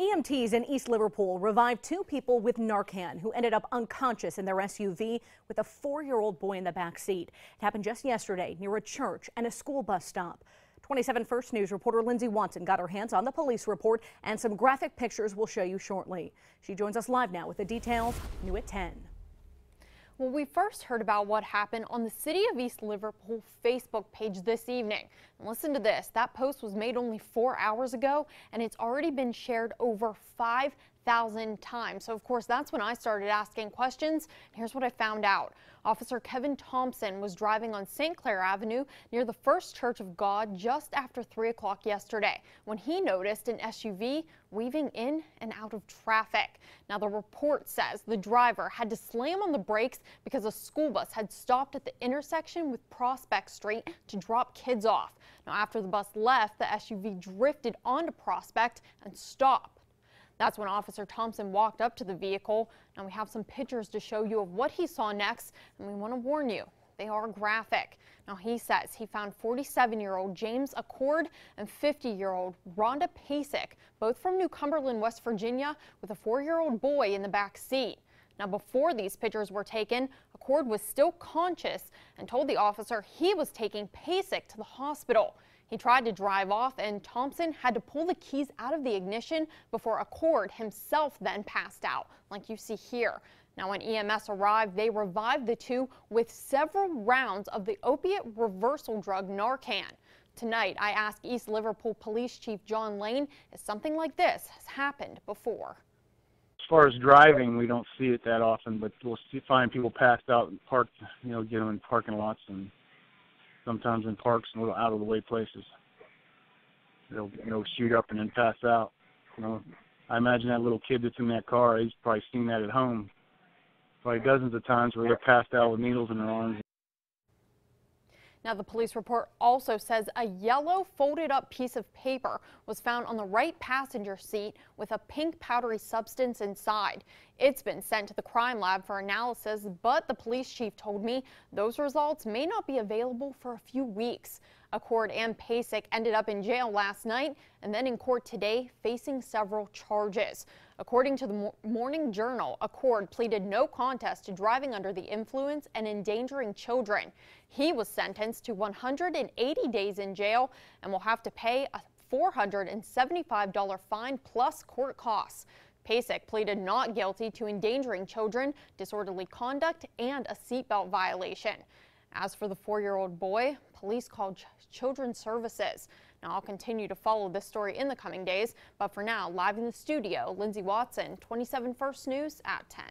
EMTs in East Liverpool revived two people with Narcan who ended up unconscious in their SUV with a four-year-old boy in the back seat. It happened just yesterday near a church and a school bus stop. 27 First News reporter Lindsay Watson got her hands on the police report and some graphic pictures we'll show you shortly. She joins us live now with the details, new at 10. Well, we first heard about what happened on the City of East Liverpool Facebook page this evening. And listen to this. That post was made only four hours ago, and it's already been shared over 5,000 times. So, of course, that's when I started asking questions. Here's what I found out. Officer Kevin Thompson was driving on St. Clair Avenue near the First Church of God just after 3 o'clock yesterday when he noticed an SUV weaving in and out of traffic. Now, the report says the driver had to slam on the brakes because a school bus had stopped at the intersection with Prospect Street to drop kids off. Now, after the bus left, the SUV drifted onto Prospect and stopped. That's when Officer Thompson walked up to the vehicle. Now we have some pictures to show you of what he saw next, and we want to warn you. They are graphic. Now he says he found 47-year-old James Acord and 50-year-old Rhonda Pasek, both from New Cumberland, West Virginia, with a four-year-old boy in the back seat. Now, before these pictures were taken, Acord was still conscious and told the officer he was taking Pasek to the hospital. He tried to drive off and Thompson had to pull the keys out of the ignition before Acord himself then passed out, like you see here. Now, when EMS arrived, they revived the two with several rounds of the opiate reversal drug Narcan. Tonight, I asked East Liverpool Police Chief John Lane if something like this has happened before. As far as driving, we don't see it that often, but we'll see, find people passed out and parked, you know, get them in parking lots and sometimes in parks and little out of the way places. They'll you know shoot up and then pass out. You know, I imagine that little kid that's in that car, he's probably seen that at home. Probably dozens of times where they're passed out with needles in their arms. Now, the police report also says a yellow folded up piece of paper was found on the right passenger seat with a pink powdery substance inside. It's been sent to the crime lab for analysis, but the police chief told me those results may not be available for a few weeks. Acord and Pasek ended up in jail last night and then in court today facing several charges. According to the Morning Journal, Acord pleaded no contest to driving under the influence and endangering children. He was sentenced to 180 days in jail and will have to pay a $475 fine plus court costs. Pasek pleaded not guilty to endangering children, disorderly conduct, and a seatbelt violation. As for the four-year-old boy, police called ch Children's Services. Now, I'll continue to follow this story in the coming days, but for now, live in the studio, Lindsay Watson, 27 First News at 10.